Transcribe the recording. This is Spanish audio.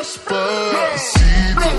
prosper. See the